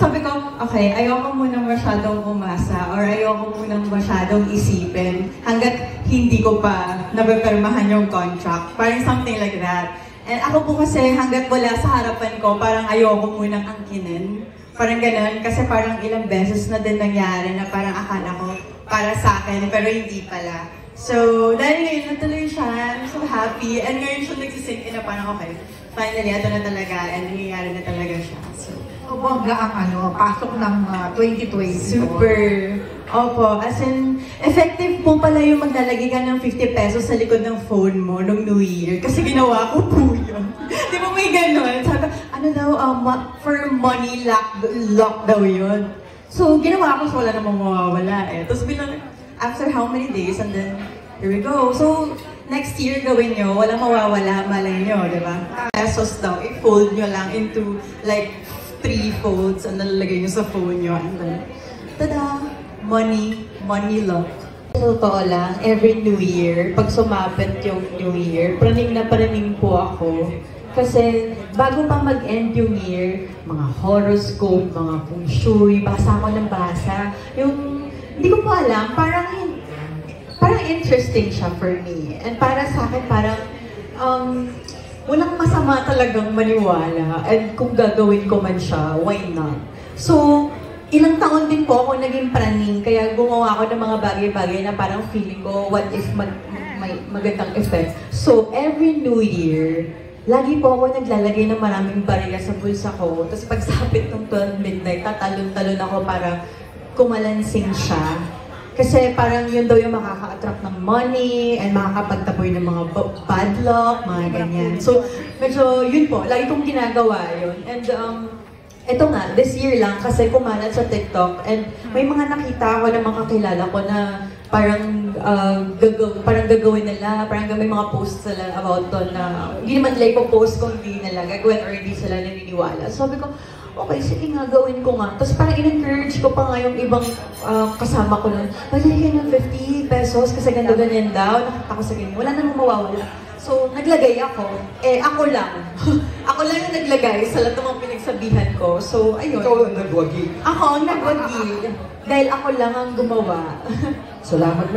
Sabi ko, okay, ayoko munang masyadong umasa or ayoko munang masyadong isipin hanggat hindi ko pa napepermahan yung contract. Parang something like that. And ako po kasi hanggat wala sa harapan ko, parang ayoko munang angkinin. Parang ganun, kasi parang ilang beses na din nangyari na parang akala ko para sa akin, pero hindi pala. So, dahil ngayon natuloy siya, I'm so happy. And ngayon siya nagsisink in na parang, okay, finally, ito na talaga, and nangyayari na talaga siya. So, bongga ang ano, pasok ng ah, 2020. Super. Opo, as in, effective po pala yung maglalagay ka ng 50 pesos sa likod ng phone mo nung New Year. Kasi ginawa ko po yun. Di ba may ganun? Sabi, ano daw, um, for money lock, lock daw yun. So, ginawa ko, so wala namang mawawala eh. Tapos bilang, after how many days, and then, here we go. So, next year gawin nyo, wala mawawala, malay nyo, di ba? Pesos daw, i-fold nyo lang into like three folds and nalalagay nyo sa phone nyo. And then, tada! Money, money. Sa Totoo lang, every New Year, pag sumapit yung New Year, praning na praning po ako. Kasi bago pa mag-end yung year, mga horoscope, mga feng shui, basa ko ng basa. Yung, hindi ko po alam, parang, parang interesting siya for me. And para sa akin, parang, um, walang masama talagang maniwala. And kung gagawin ko man siya, why not? So, ilang taon din po ako naging praning, kaya gumawa ako ng mga bagay-bagay na parang feeling ko, what if mag, may magandang effect. So, every New Year, lagi po ako naglalagay ng maraming barya sa bulsa ko. Tapos pagsapit ng 12 midnight, tatalon-talon ako para kumalansing siya. Kasi parang yun daw yung makaka-attract ng money and makakapagtaboy ng mga ba- bad luck, mga ganyan. So, medyo yun po, lagi kong ginagawa yun. And um, ito nga, this year lang kasi kumalat sa TikTok and may mga nakita ako ng mga kakilala ko na parang uh, gagaw, parang gagawin nila, parang may mga posts sila about doon na hindi naman like ko post kung hindi nila gagawin or hindi sila naniniwala. So, sabi ko, okay, sige nga, gawin ko nga. Tapos parang in-encourage ko pa nga yung ibang uh, kasama ko nun, maglagay ng 50 pesos kasi ganito ganyan daw, nakita ko sa ganyan, wala namang mawawala. So, naglagay ako. Eh, ako lang. ako lang yung naglagay sa lahat ng mga pinagsabihan ko. So, ayun. Ikaw ang nagwagi. Ako ang nagwagi. Dahil ako lang ang gumawa. Salamat